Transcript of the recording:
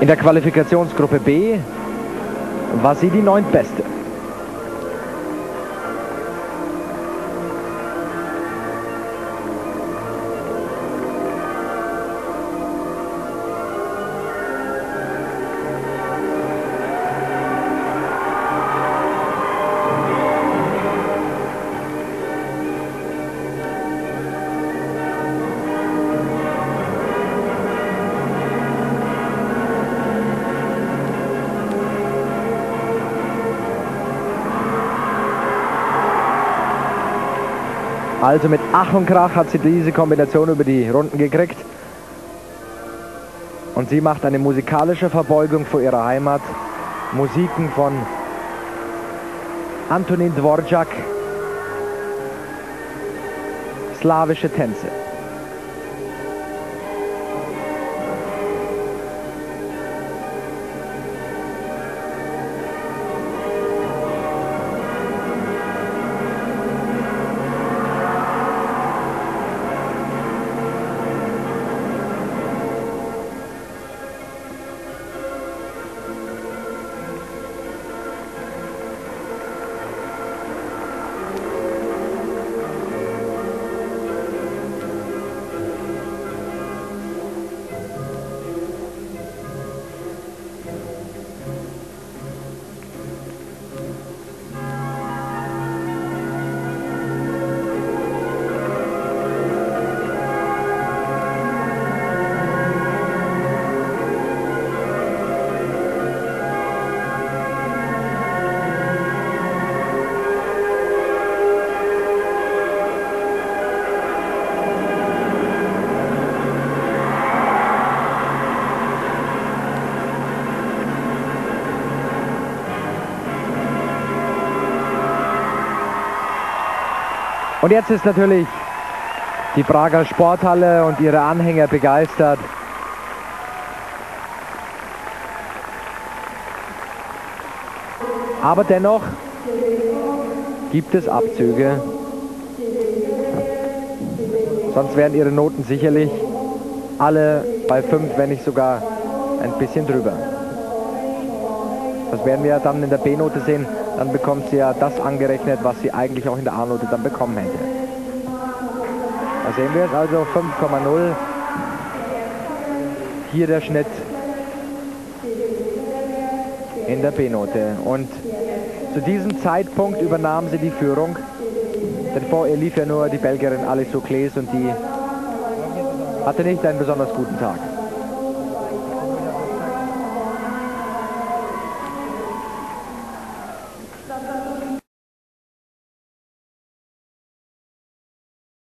In der Qualifikationsgruppe B war sie die neuntbeste. Also mit Ach und Krach hat sie diese Kombination über die Runden gekriegt. Und sie macht eine musikalische Verbeugung vor ihrer Heimat. Musiken von Antonin Dvorak. Slawische Tänze. Und jetzt ist natürlich die Prager Sporthalle und ihre Anhänger begeistert. Aber dennoch gibt es Abzüge. Sonst wären ihre Noten sicherlich alle bei 5, wenn nicht sogar ein bisschen drüber. Das werden wir dann in der B-Note sehen dann bekommt sie ja das angerechnet, was sie eigentlich auch in der A-Note dann bekommen hätte. Da sehen wir es also 5,0. Hier der Schnitt in der B-Note. Und zu diesem Zeitpunkt übernahm sie die Führung. Denn vor ihr lief ja nur die Belgierin Alice Claes und die hatte nicht einen besonders guten Tag.